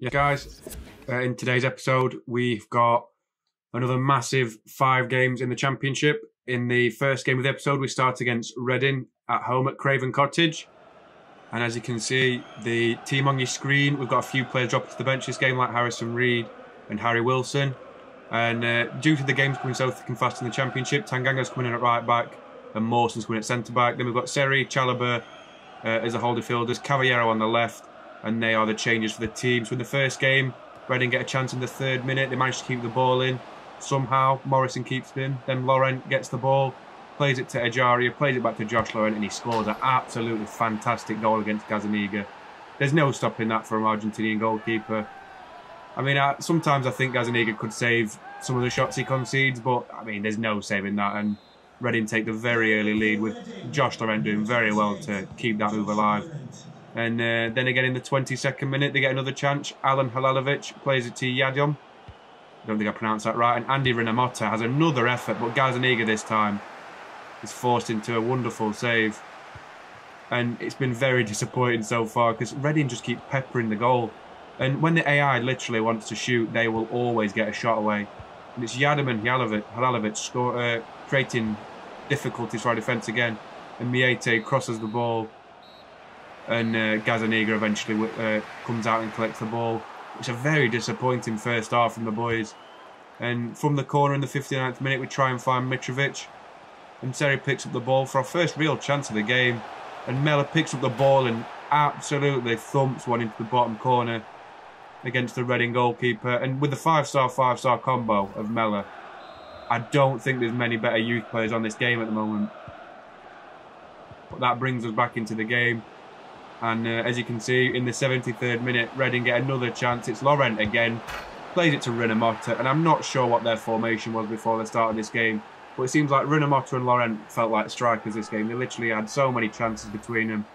Yeah, guys, uh, in today's episode, we've got another massive five games in the Championship. In the first game of the episode, we start against Reading at home at Craven Cottage. And as you can see, the team on your screen, we've got a few players dropping to the bench this game, like Harrison Reed and Harry Wilson. And uh, due to the games coming so thick and fast in the Championship, Tanganga's coming in at right back and Mawson's coming at centre back. Then we've got Seri, Chalobah uh, as the holding fielders, Caballero on the left, and they are the changes for the team. So in the first game, Reading get a chance in the third minute. They manage to keep the ball in. Somehow, Morrison keeps it in. Then Laurent gets the ball, plays it to Ejaria, plays it back to Josh Laurent, and he scores an absolutely fantastic goal against Gazzaniga. There's no stopping that for an Argentinian goalkeeper. I mean, I, sometimes I think Gazzaniga could save some of the shots he concedes, but I mean, there's no saving that. And Reading take the very early lead with Josh Laurent doing very well to keep that move alive. And uh, then again in the 22nd minute, they get another chance. Alan Halilovic plays it to Yadiom. I don't think I pronounced that right. And Andy Rinomhota has another effort, but Gazzaniga this time is forced into a wonderful save. And it's been very disappointing so far because Reading just keep peppering the goal. And when the AI literally wants to shoot, they will always get a shot away. And it's Yadam and Halilovic score, uh, creating difficulties for our defence again. And Meite crosses the ball and uh, Gazzaniga eventually uh, comes out and collects the ball. It's a very disappointing first half from the boys. And from the corner in the 59th minute, we try and find Mitrovic. And Seri picks up the ball for our first real chance of the game. And Mellor picks up the ball and absolutely thumps one into the bottom corner against the Reading goalkeeper. And with the five-star, five-star combo of Mellor, I don't think there's many better youth players on this game at the moment. But that brings us back into the game. And uh, as you can see, in the 73rd minute, Reading get another chance. It's Laurent again. Plays it to Rinomhota. And I'm not sure what their formation was before the start of this game. But it seems like Rinomhota and Laurent felt like strikers this game. They literally had so many chances between them.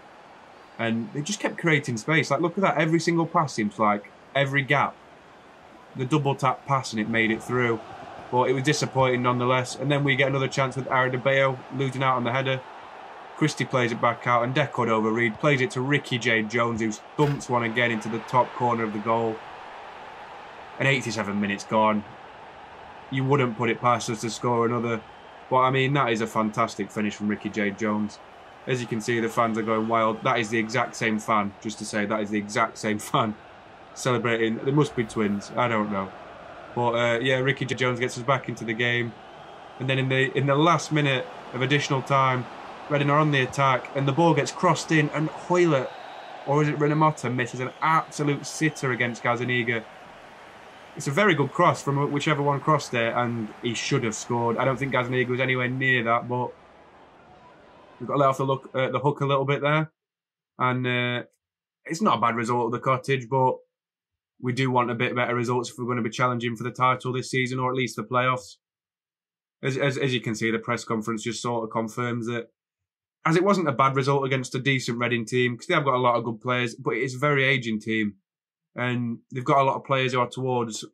And they just kept creating space. Like, look at that. Every single pass seems like every gap. The double tap pass and it made it through. But it was disappointing nonetheless. And then we get another chance with Adarabioyo losing out on the header. Christie plays it back out, and Decordova-Reid plays it to Ricky J. Jones, who thumps one again into the top corner of the goal. And 87 minutes gone. You wouldn't put it past us to score another. But I mean, that is a fantastic finish from Ricky J. Jones. As you can see, the fans are going wild. That is the exact same fan, just to say, that is the exact same fan celebrating. They must be twins. I don't know. But uh, yeah, Ricky J. Jones gets us back into the game. And then in the in the last minute of additional time, Reading are on the attack, and the ball gets crossed in, and Hoilett, or is it Rinomhota, misses an absolute sitter against Gazzaniga. It's a very good cross from whichever one crossed there, and he should have scored. I don't think Gazzaniga was anywhere near that, but we've got to let off the, look, uh, the hook a little bit there. And uh, it's not a bad result of the cottage, but we do want a bit better results if we're going to be challenging for the title this season, or at least the playoffs. As, as, as you can see, the press conference just sort of confirms that as it wasn't a bad result against a decent Reading team because they have got a lot of good players, but it's a very aging team, and they've got a lot of players who are towards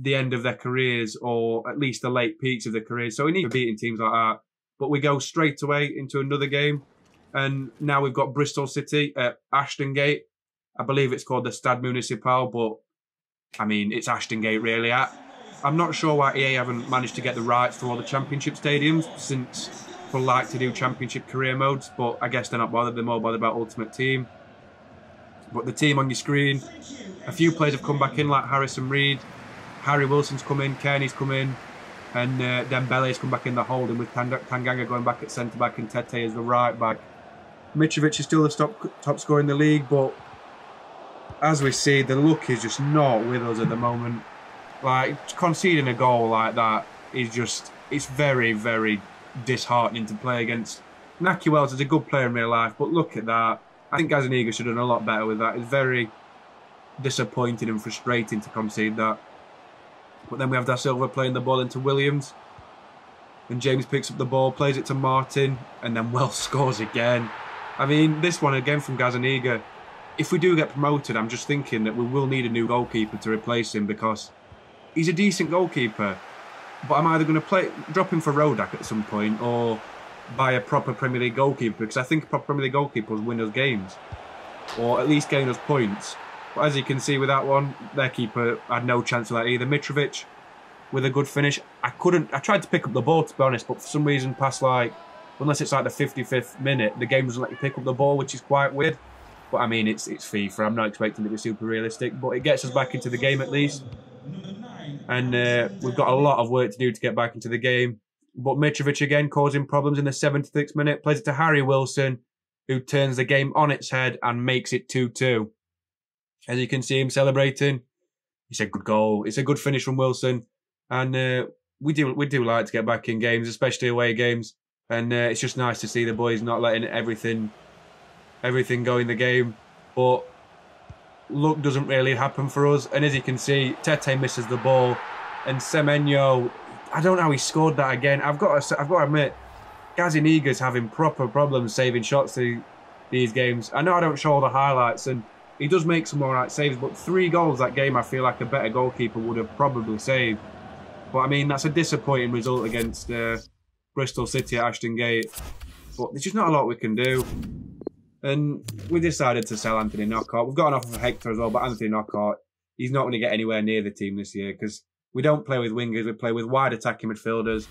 the end of their careers or at least the late peaks of their careers. So we need to beating teams like that. But we go straight away into another game, and now we've got Bristol City at Ashton Gate. I believe it's called the Stade Municipal, but I mean it's Ashton Gate really. I, I'm not sure why EA haven't managed to get the rights to all the championship stadiums since people like to do championship career modes, but I guess they're not bothered. They're more bothered about Ultimate Team. But the team on your screen, a few players have come back in, like Harrison Reed, Harry Wilson's come in, Kearney's come in, and uh, Dembele's come back in the holding with Tanganga going back at centre back and Tete as the right back. Mitrovic is still the top, top scorer in the league, but as we see, the luck is just not with us at the moment. Like conceding a goal like that is just it's very very disheartening to play against. Nahki Wells is a good player in real life, but look at that. I think Gazzaniga should have done a lot better with that. It's very disappointing and frustrating to concede that. But then we have Da Silva playing the ball into Williams. And James picks up the ball, plays it to Martin, and then Wells scores again. I mean, this one again from Gazzaniga. If we do get promoted, I'm just thinking that we will need a new goalkeeper to replace him because he's a decent goalkeeper. But I'm either going to play drop him for Rodak at some point or buy a proper Premier League goalkeeper because I think proper Premier League goalkeepers win us games or at least gain us points. But as you can see with that one, their keeper had no chance of that either. Mitrovic with a good finish. I couldn't. I tried to pick up the ball to be honest, but for some reason, past like unless it's like the 55th minute, the game doesn't let you pick up the ball, which is quite weird. But I mean, it's it's FIFA. I'm not expecting it to be super realistic, but it gets us back into the game at least. And uh, we've got a lot of work to do to get back into the game. But Mitrovic again causing problems in the 76th minute, plays it to Harry Wilson, who turns the game on its head and makes it 2 2. As you can see him celebrating, it's a good goal. It's a good finish from Wilson. And uh, we do we do like to get back in games, especially away games. And uh, it's just nice to see the boys not letting everything everything go in the game. But luck doesn't really happen for us. And as you can see, Tete misses the ball, and Semenyo, I don't know how he scored that again. I've got to, I've got to admit, Gazzaniga's having proper problems saving shots these games. I know I don't show all the highlights, and he does make some all right saves, but three goals that game, I feel like a better goalkeeper would have probably saved. But I mean, that's a disappointing result against uh, Bristol City at Ashton Gate. But there's just not a lot we can do. And we decided to sell Anthony Knockaert. We've got an offer for Hector as well, but Anthony Knockaert, he's not going to get anywhere near the team this year because we don't play with wingers, we play with wide attacking midfielders.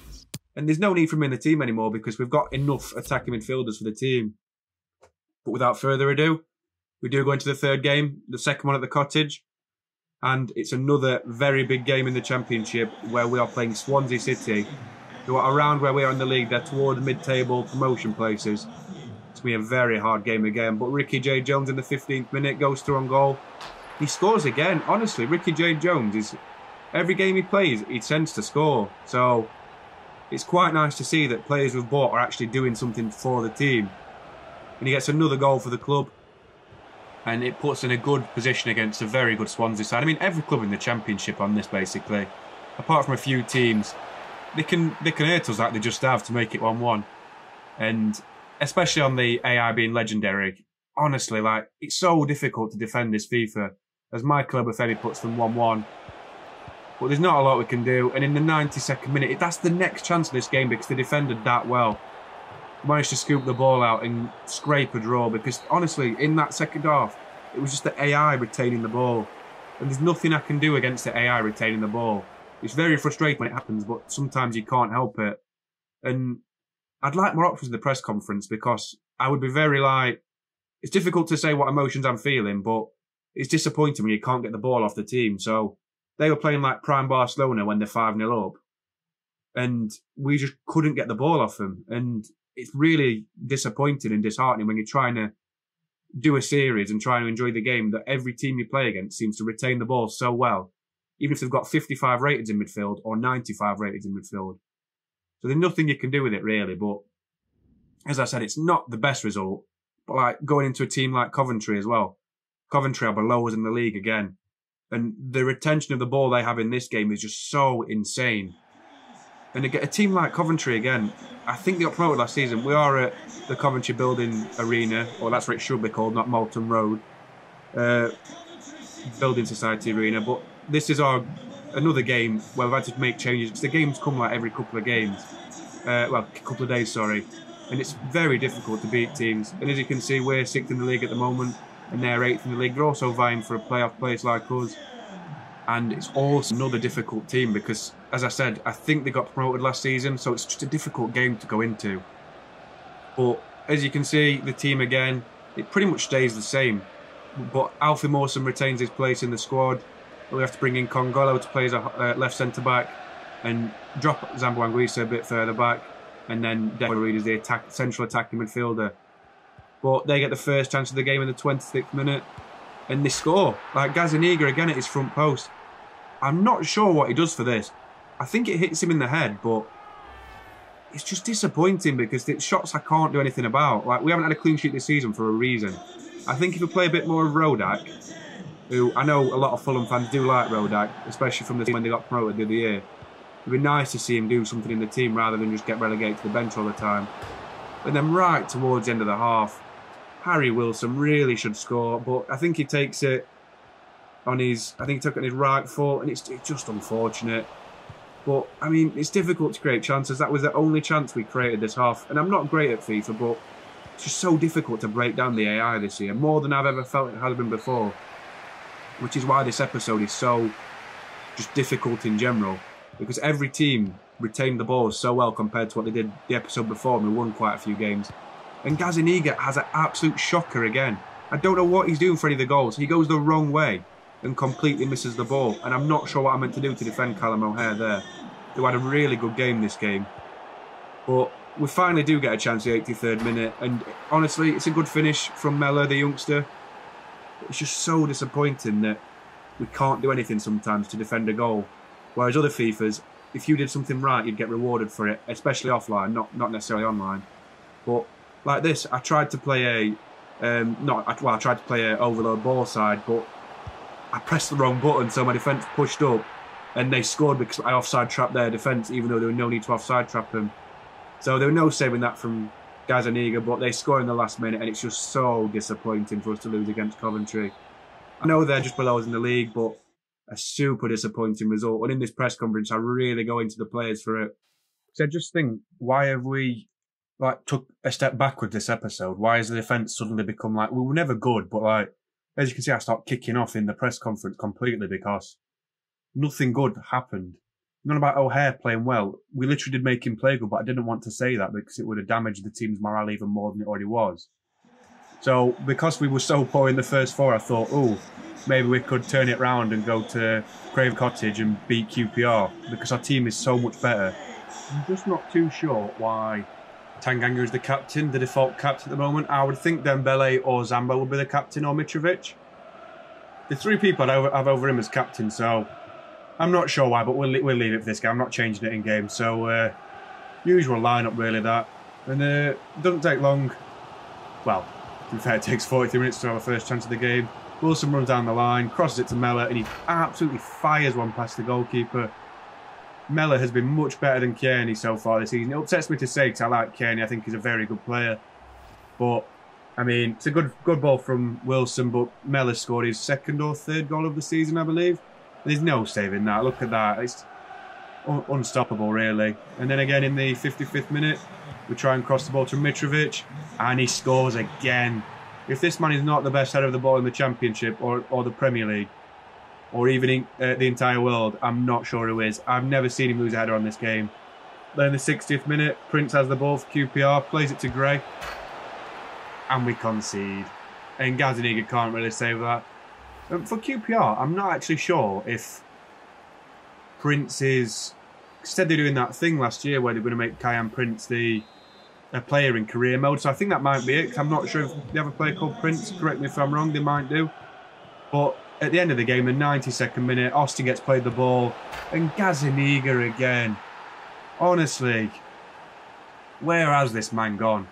And there's no need for him in the team anymore because we've got enough attacking midfielders for the team. But without further ado, we do go into the third game, the second one at the cottage. And it's another very big game in the championship where we are playing Swansea City, who are around where we are in the league. They're toward mid table promotion places to be a very hard game again. But Ricky J. Jones in the 15th minute goes through on goal. He scores again. Honestly, Ricky J. Jones is every game he plays, he tends to score. So it's quite nice to see that players we've bought are actually doing something for the team. And he gets another goal for the club. And it puts in a good position against a very good Swansea side. I mean, every club in the championship on this basically, apart from a few teams, they can they can hurt us like they just have to make it one one. And especially on the AI being legendary. Honestly, like it's so difficult to defend this FIFA. As my club, if any, puts them one-one, but there's not a lot we can do. And in the 92nd minute, that's the next chance of this game because they defended that well. Managed to scoop the ball out and scrape a draw because honestly, in that second half, it was just the AI retaining the ball. And there's nothing I can do against the AI retaining the ball. It's very frustrating when it happens, but sometimes you can't help it. And I'd like more options in the press conference because I would be very like, it's difficult to say what emotions I'm feeling, but it's disappointing when you can't get the ball off the team. So they were playing like prime Barcelona when they're 5 0 up. And we just couldn't get the ball off them. And it's really disappointing and disheartening when you're trying to do a series and trying to enjoy the game that every team you play against seems to retain the ball so well, even if they've got 55 rated in midfield or 95 rated in midfield. So there's nothing you can do with it really. But as I said, it's not the best result. But like going into a team like Coventry as well. Coventry are below us in the league again. And the retention of the ball they have in this game is just so insane. And a team like Coventry again, I think they got promoted last season. We are at the Coventry Building Arena, or that's what it should be called, not Malton Road. Uh, Building Society Arena. But this is our another game where we've had to make changes. The games come like every couple of games, uh, well, a couple of days, sorry, and it's very difficult to beat teams. And as you can see, we're sixth in the league at the moment, and they're eighth in the league. They're also vying for a playoff place like us, and it's also another difficult team because, as I said, I think they got promoted last season, so it's just a difficult game to go into. But as you can see, the team again, it pretty much stays the same. But Alfie Mawson retains his place in the squad we have to bring in Kongolo to play as a uh, left centre back and drop Zambo Anguissa a bit further back, and then Declan Reid is the attack, central attacking midfielder. But they get the first chance of the game in the 26th minute, and they score. Like Gazzaniga again at his front post. I'm not sure what he does for this. I think it hits him in the head, but it's just disappointing because it's shots I can't do anything about. Like we haven't had a clean sheet this season for a reason. I think if we play a bit more of Rodak, who I know a lot of Fulham fans do like Rodak, especially from the team when they got promoted the other year. It'd be nice to see him do something in the team rather than just get relegated to the bench all the time. But then right towards the end of the half, Harry Wilson really should score, but I think he takes it on his, I think he took it on his right foot, and it's, it's just unfortunate. But I mean, it's difficult to create chances. That was the only chance we created this half, and I'm not great at FIFA, but it's just so difficult to break down the AI this year, more than I've ever felt it has been before. Which is why this episode is so just difficult in general because every team retained the ball so well compared to what they did the episode before and we won quite a few games. And Gazzaniga has an absolute shocker again. I don't know what he's doing for any of the goals. He goes the wrong way and completely misses the ball. And I'm not sure what I'm meant to do to defend Callum O'Hare there, who had a really good game this game. But we finally do get a chance the 83rd minute. And honestly, it's a good finish from Mellor, the youngster. It's just so disappointing that we can't do anything sometimes to defend a goal. Whereas other FIFAs, if you did something right, you'd get rewarded for it, especially offline, not not necessarily online. But like this, I tried to play a um, not well, I tried to play a overload ball side, but I pressed the wrong button, so my defence pushed up, and they scored because I offside trapped their defence, even though there was no need to offside trap them. So there was no saving that from Gazzaniga, but they score in the last minute, and it's just so disappointing for us to lose against Coventry. I know they're just below us in the league, but a super disappointing result. And in this press conference, I really go into the players for it. So I just think, why have we like took a step backward this episode? Why has the defence suddenly become like we were never good, but like as you can see, I start kicking off in the press conference completely because nothing good happened. None about O'Hare playing well. We literally did make him play good, but I didn't want to say that because it would have damaged the team's morale even more than it already was. So because we were so poor in the first four, I thought, oh, maybe we could turn it round and go to Craven Cottage and beat QPR because our team is so much better. I'm just not too sure why Tanganga is the captain, the default captain at the moment. I would think Dembele or Zambo would be the captain or Mitrovic. The three people I have over him as captain, so I'm not sure why, but we'll, we'll leave it for this game. I'm not changing it in game. So, uh, usual lineup, really, that. And uh, doesn't take long. Well, to be fair, it takes 43 minutes to have a first chance of the game. Wilson runs down the line, crosses it to Mellor, and he absolutely fires one past the goalkeeper. Mellor has been much better than Kearney so far this season. It upsets me to say because I like Kearney. I think he's a very good player. But, I mean, it's a good good ball from Wilson, but Mellor scored his second or third goal of the season, I believe. There's no saving that. Look at that. It's un unstoppable, really. And then again in the 55th minute, we try and cross the ball to Mitrovic, and he scores again if this man is not the best header of the ball in the Championship or, or the Premier League, or even in uh, the entire world, I'm not sure who is. I've never seen him lose a header on this game. Then in the 60th minute, Prince has the ball for QPR, plays it to Gray, and we concede. And Gazzaniga can't really save that. Um, for QPR, I'm not actually sure if Prince is. Instead, they're doing that thing last year where they're going to make Kyan Prince the a player in career mode. So I think that might be it. I'm not sure if they have a player called Prince. Correct me if I'm wrong. They might do. But at the end of the game, the 92nd minute, Austin gets played the ball, and Gazzaniga again. Honestly, where has this man gone?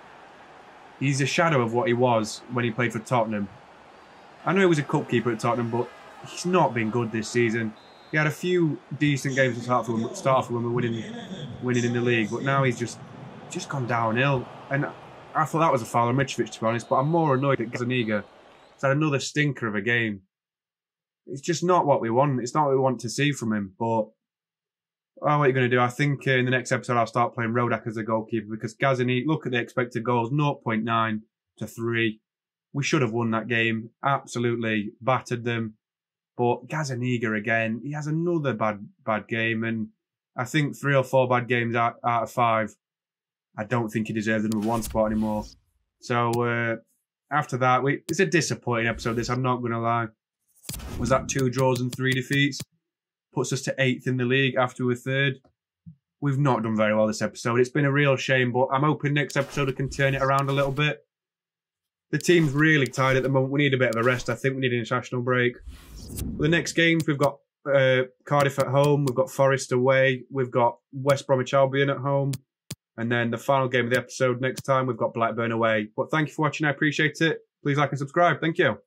He's a shadow of what he was when he played for Tottenham. I know he was a cup keeper at Tottenham, but he's not been good this season. He had a few decent games to start for start for when we're winning, winning in the league, but now he's just just gone downhill. And I thought that was a foul on Mitrovic, to be honest, but I'm more annoyed that Gazzaniga has had another stinker of a game. It's just not what we want. It's not what we want to see from him. But oh, what are you going to do? I think uh, in the next episode I'll start playing Rodak as a goalkeeper because Gazzaniga, look at the expected goals, 0.9 to 3. We should have won that game. Absolutely battered them. But Gazzaniga again, he has another bad bad game, and I think three or four bad games out, out of five I don't think he deserves the number one spot anymore. So uh, after that, we, it's a disappointing episode. This I'm not going to lie. Was that two draws and three defeats? Puts us to eighth in the league after we're third. We've not done very well this episode. It's been a real shame, but I'm hoping next episode I can turn it around a little bit. The team's really tired at the moment. We need a bit of a rest. I think we need an international break. The next games, we've got uh, Cardiff at home. We've got Forest away. We've got West Bromwich Albion at home. And then the final game of the episode next time, we've got Blackburn away. But thank you for watching. I appreciate it. Please like and subscribe. Thank you.